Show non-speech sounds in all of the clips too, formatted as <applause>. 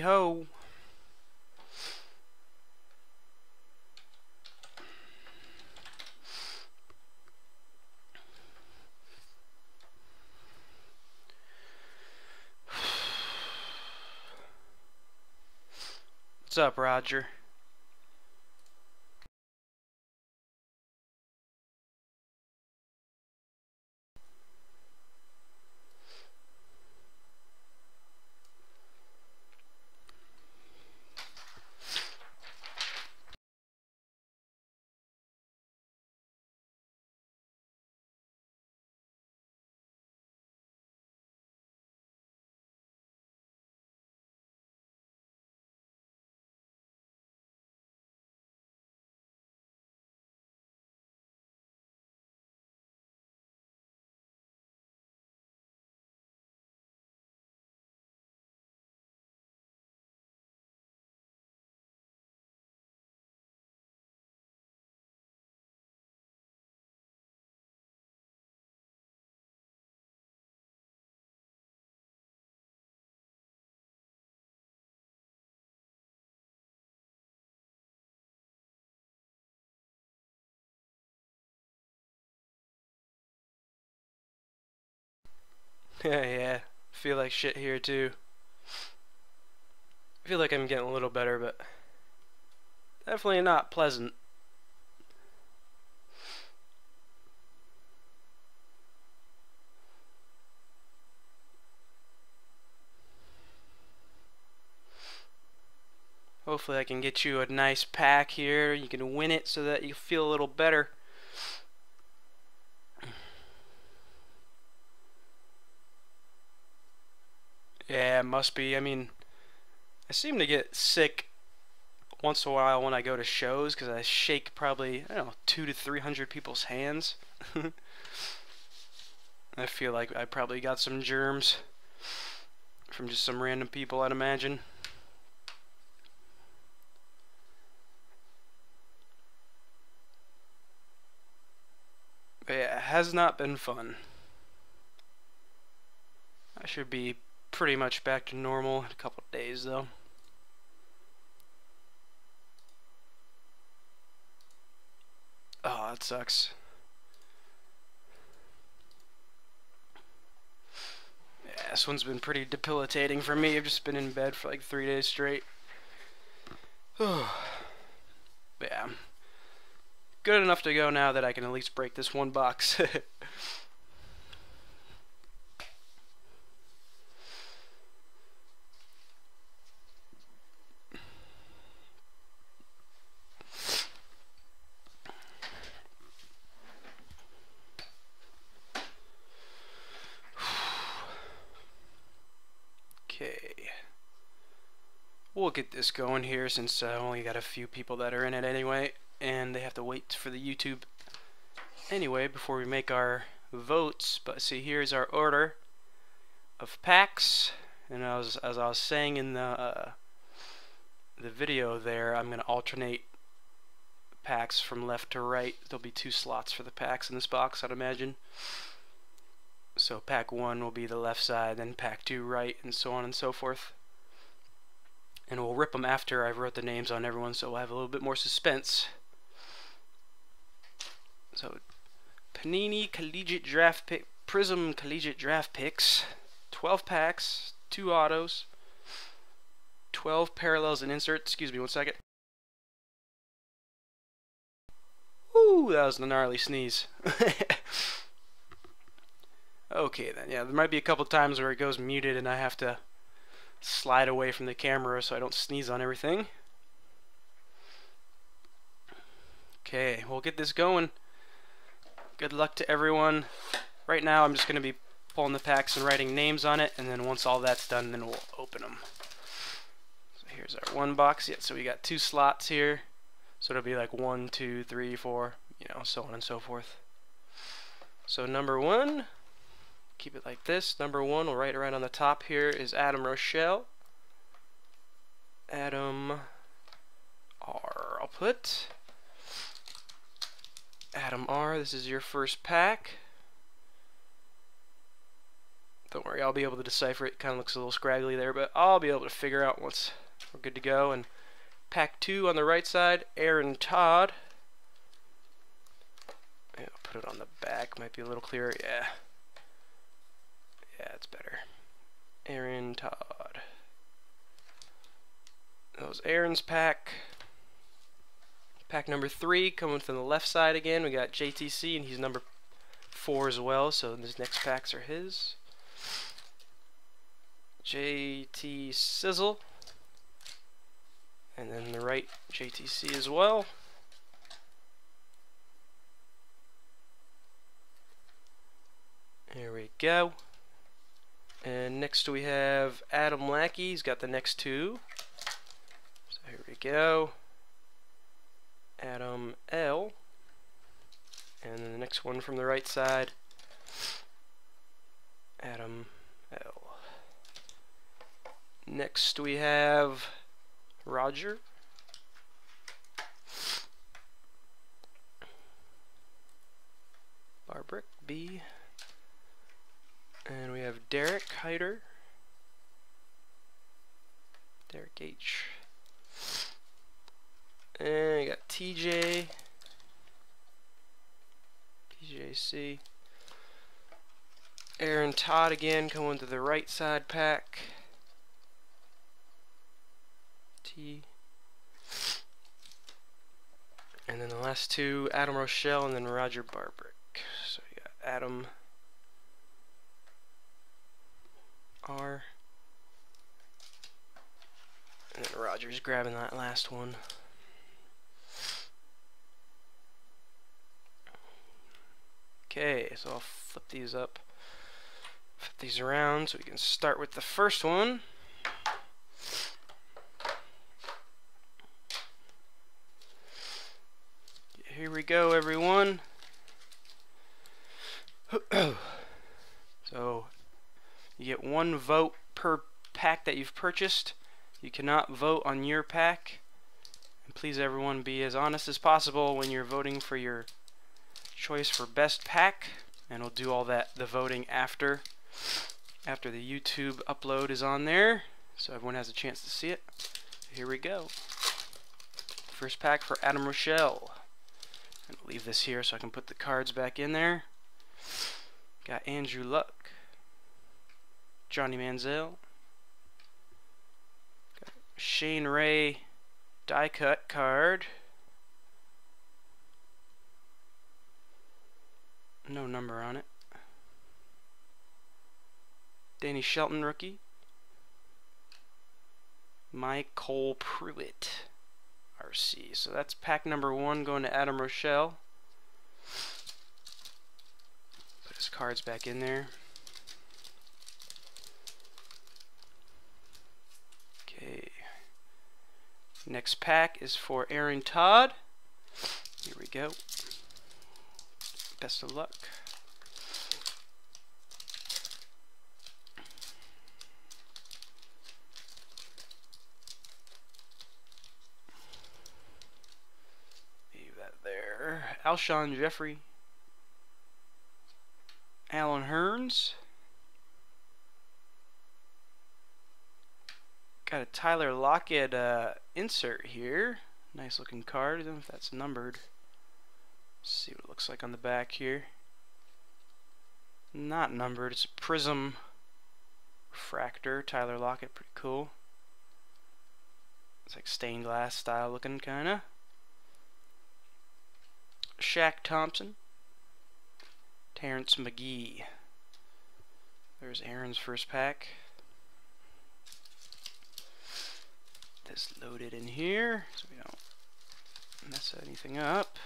Ho. <sighs> What's up, Roger? <laughs> Yeah, yeah. Feel like shit here too. I feel like I'm getting a little better, but definitely not pleasant. Hopefully I can get you a nice pack here. You can win it so that you feel a little better. Yeah, it must be. I mean, I seem to get sick once in a while when I go to shows because I shake probably, I don't know, two to three hundred people's hands. <laughs> I feel like I probably got some germs from just some random people, I'd imagine. But yeah, it has not been fun. I should be pretty much back to normal in a couple days though. Oh, that sucks. Yeah, this one's been pretty debilitating for me. I've just been in bed for like three days straight. <sighs> yeah. Good enough to go now that I can at least break this one box. <laughs> we'll get this going here since I uh, only got a few people that are in it anyway and they have to wait for the YouTube anyway before we make our votes. But see here's our order of packs. And as, as I was saying in the uh, the video there I'm gonna alternate packs from left to right. There'll be two slots for the packs in this box I'd imagine. So pack 1 will be the left side then pack 2 right and so on and so forth and we'll rip them after I've wrote the names on everyone so we'll have a little bit more suspense. So, Panini Collegiate Draft Pick, Prizm Collegiate Draft Picks, 12 packs, 2 autos, 12 parallels and inserts. Excuse me one second. Ooh, that was a gnarly sneeze. <laughs> okay then, yeah, there might be a couple times where it goes muted and I have to slide away from the camera so I don't sneeze on everything. Okay, we'll get this going. Good luck to everyone. Right now I'm just going to be pulling the packs and writing names on it, and then once all that's done, then we'll open them. So here's our one box. Yeah, so we got two slots here. So it'll be like one, two, three, four, you know, so on and so forth. So number one, keep it like this. Number one, we'll write it right on the top here, is Adam Rochelle. Adam R. I'll put Adam R. This is your first pack. Don't worry, I'll be able to decipher it. Kind of looks a little scraggly there, but I'll be able to figure out once we're good to go. And pack two on the right side, Aaron Todd. Yeah, I'll put it on the back. Might be a little clearer. Yeah. Yeah, it's better. Todd. That was Aaron's pack. Pack number three, coming from the left side again, we got JTC, and he's number four as well, so these next packs are his. JT Sizzle. And then the right JTC as well. There we go. And next we have Adam Lackey. He's got the next two. So here we go. Adam L. And then the next one from the right side, Adam L. Next we have Roger. Barbrick B. And we have Derek Hyder. Derek H. And we got TJ. TJC. Aaron Todd again coming to the right side pack. T. And then the last two, Adam Rochelle and then Roger Barbrick. So you got Adam R. And then Roger's grabbing that last one. Okay, so I'll flip these up, flip these around so we can start with the first one. Here we go, everyone. <clears throat> you get one vote per pack that you've purchased. You cannot vote on your pack. And please, everyone, be as honest as possible when you're voting for your choice for best pack. And we'll do all that the voting after after the YouTube upload is on there so everyone has a chance to see it. Here we go. First pack for Adam Rochelle. And leave this here so I can put the cards back in there. Got Andrew Luck Johnny Manziel Shane Ray die cut card No number on it. Danny Shelton rookie. MyCole Pruitt RC. So that's pack number one going to Adam Rochelle. Put his cards back in there. Okay. Next pack is for Aaron Todd. Here we go. Best of luck. Leave that there. Alshon Jeffery. Allen Hurns. Got a Tyler Lockett uh, insert here. Nice looking card. I don't know if that's numbered see what it looks like on the back here. Not numbered, it's a prism refractor, Tyler Lockett, pretty cool. It's like stained glass style looking kinda. Shaq Thompson. Terrence McGee. There's Aaron's first pack. This loaded in here so we don't mess anything up.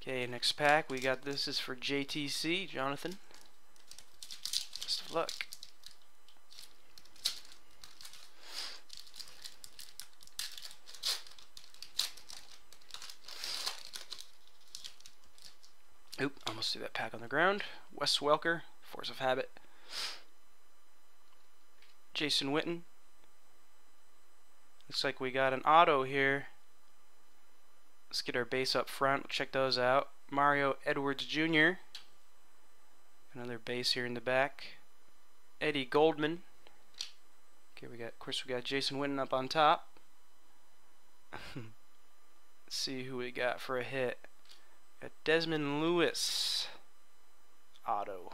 Okay, next pack, we got this is for JTC, Jonathan. Best of luck. Oop, almost threw that pack on the ground. Wes Welker, Force of Habit. Jason Witten. Looks like we got an auto here. Let's get our base up front. We'll check those out. Mario Edwards Jr. Another base here in the back. Eddie Goldman. Okay, we got, of course, we got Jason Witten up on top. <laughs> Let's see who we got for a hit. Got Dezmin Lewis. Auto.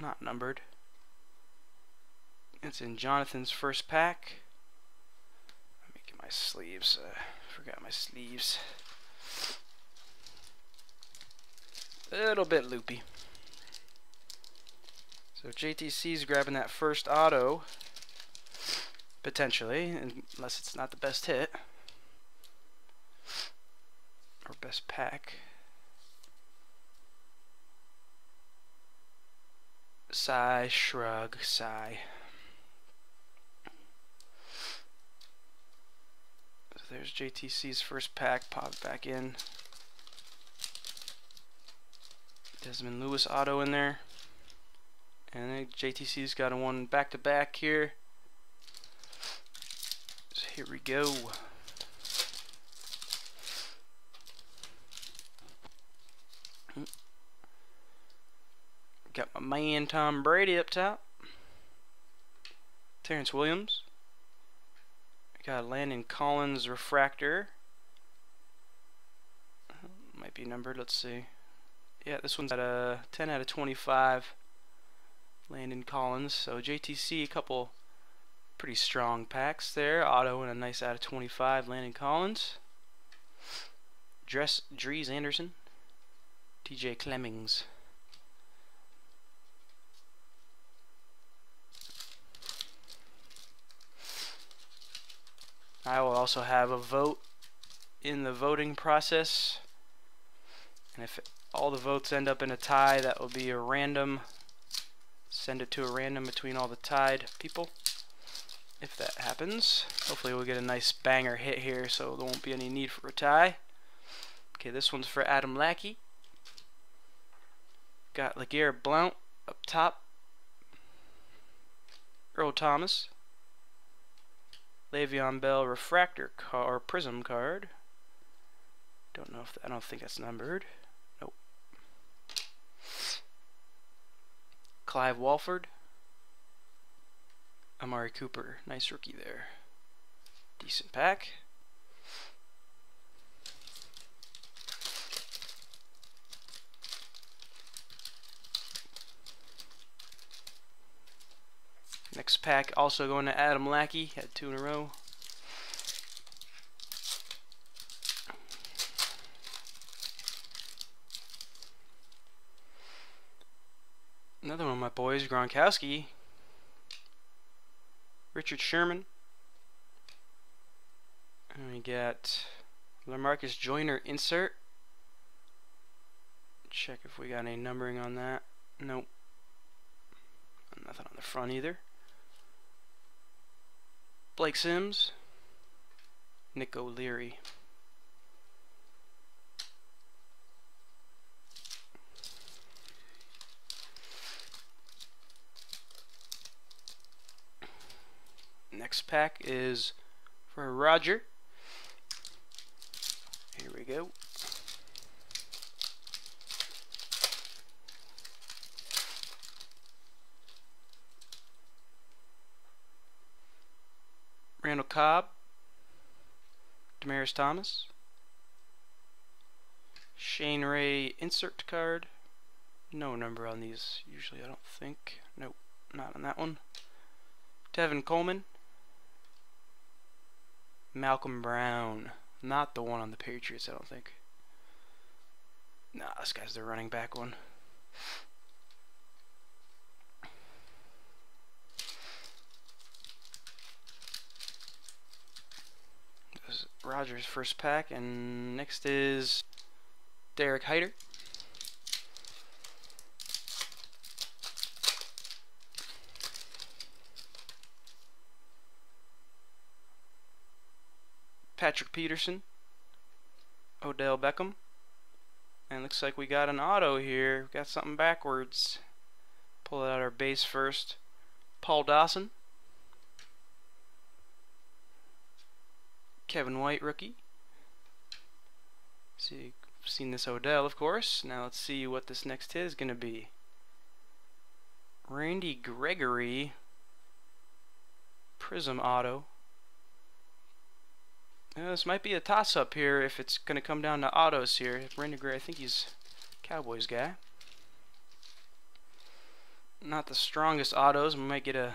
Not numbered. It's in Jonathan's first pack. Me get my sleeves. Uh, forgot my sleeves. A little bit loopy. So JTC's grabbing that first auto, potentially, unless it's not the best hit. Or best pack. Sigh, shrug, sigh. There's JTC's first pack, pop back in. Dezmin Lewis auto in there. And then JTC's got a one back to back here. So here we go. Got my man Tom Brady up top. Terrance Williams. Got Landon Collins refractor. Might be numbered, let's see. Yeah, this one's at a 10 out of 25. Landon Collins. So JTC, a couple pretty strong packs there. Auto and a nice out of 25. Landon Collins. Dress Dres Anderson. TJ Clemmings. I will also have a vote in the voting process. And if all the votes end up in a tie, that will be a random, send it to a random between all the tied people. If that happens, hopefully we'll get a nice banger hit here so there won't be any need for a tie. Okay, this one's for Adam Lackey. Got LeGarrette Blount up top. Earl Thomas. Le'Veon Bell refractor or prism card. Don't know if I don't think that's numbered. Nope. Clive Walford. Amari Cooper. Nice rookie there. Decent pack. Next pack also going to Adam Lackey. Had two in a row. Another one of my boys, Gronkowski. Richard Sherman. And we got Lamarcus Joyner insert. Check if we got any numbering on that. Nope. Nothing on the front either. Blake Sims. Nick O'Leary. Next pack is for Roger. Here we go. Cobb, Demaryius Thomas, Shane Ray insert card. No number on these, usually I don't think. Nope, not on that one. Tevin Coleman, Malcolm Brown. Not the one on the Patriots, I don't think. Nah, this guy's the running back one. This is Rogers' first pack, and next is Derek Heider. Patrick Peterson, Odell Beckham, and looks like we got an auto here. We got something backwards. Pull it out our base first. Paul Dawson, Kevin White rookie. See seen this Odell, of course. Now let's see what this next hit is going to be. Randy Gregory. Prism Auto. Now, this might be a toss-up here if it's going to come down to autos here. Randy Gregory, I think he's Cowboys guy. Not the strongest autos. We might get a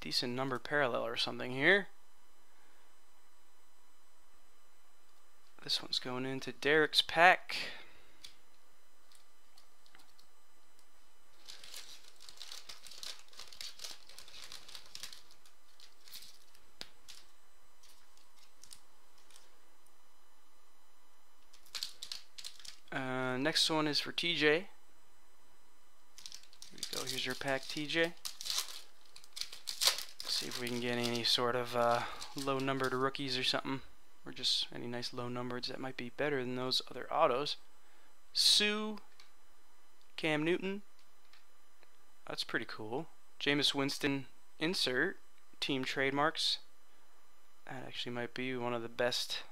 decent number parallel or something here. This one's going into Derek's pack. Uh, next one is for TJ. Here we go. Here's your pack, TJ. See if we can get any sort of uh, low numbered rookies or something or just any nice low numbers that might be better than those other autos. Sue, Cam Newton, that's pretty cool. Jameis Winston insert, team trademarks. That actually might be one of the best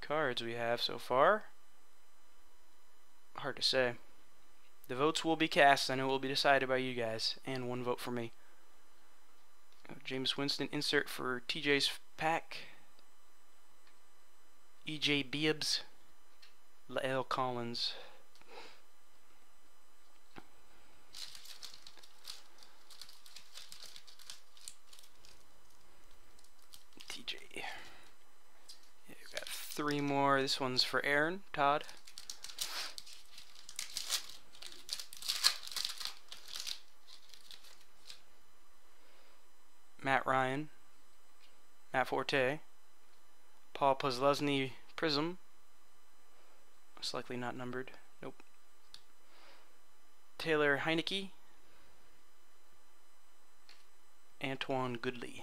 cards we have so far. Hard to say. The votes will be cast and it will be decided by you guys, and one vote for me. Uh, Jameis Winston insert for TJ's pack. E.J. Bibbs, La'el Collins. TJ. Yeah, we got three more. This one's for Aaron, Todd. Matt Ryan, Matt Forte. Paul Posluszny Prism. Most likely not numbered. Nope. Taylor Heinicke. Antwan Goodley.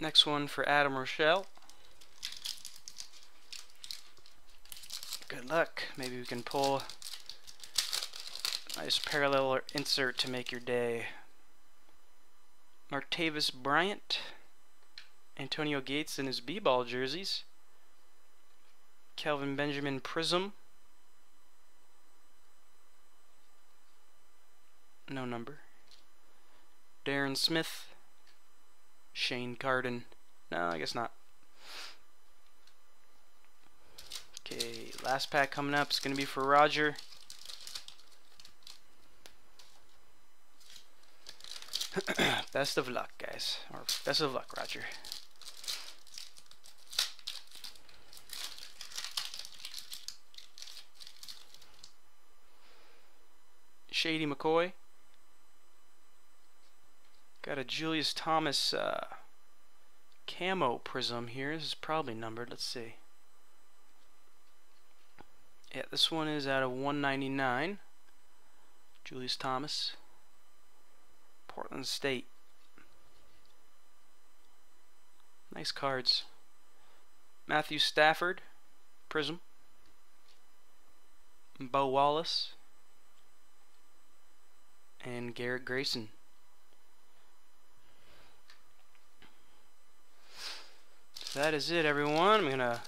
Next one for Adam Rochelle. Good luck. Maybe we can pull Nice parallel insert to make your day. Martavis Bryant. Antonio Gates in his B-ball jerseys. Kelvin Benjamin Prism. No number. Darren Smith. Shane Carden. No, I guess not. Okay, last pack coming up is going to be for Roger. <clears throat> best of luck, guys. Or best of luck, Roger. Shady McCoy. Got a Julius Thomas uh, camo prism here. This is probably numbered. Let's see. Yeah, this one is out of 199. Julius Thomas. Portland State. Nice cards. Matthew Stafford, Prism. Bo Wallace. And Garrett Grayson. So that is it, everyone. I'm going to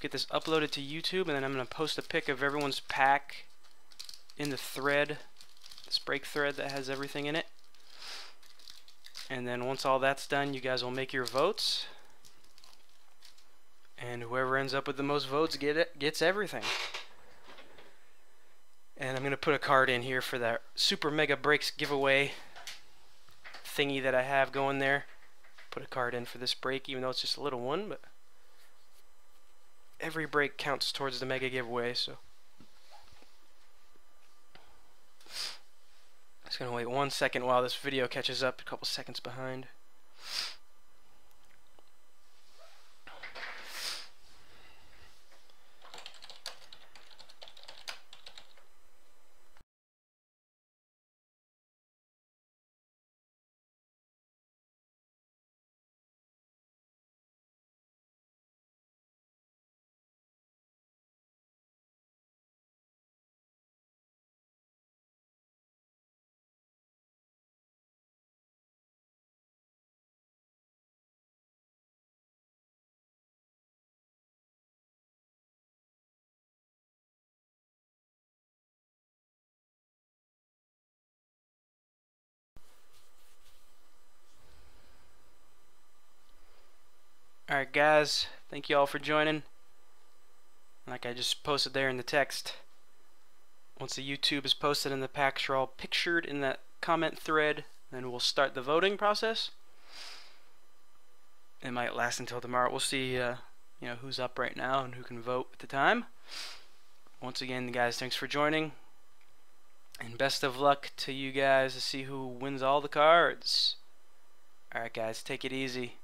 get this uploaded to YouTube, and then I'm going to post a pic of everyone's pack in the thread this break thread that has everything in it. And then once all that's done, you guys will make your votes. And whoever ends up with the most votes get it, gets everything. And I'm going to put a card in here for that Super Mega Breaks giveaway thingy that I have going there. Put a card in for this break, even though it's just a little one, but every break counts towards the Mega giveaway, so. Just gonna wait one second while this video catches up, a couple seconds behind. Alright guys, thank you all for joining. Like I just posted there in the text, once the YouTube is posted and the packs are all pictured in that comment thread, then we'll start the voting process. It might last until tomorrow. We'll see uh, you know who's up right now and who can vote at the time. Once again, guys, thanks for joining. And best of luck to you guys to see who wins all the cards. Alright guys, take it easy.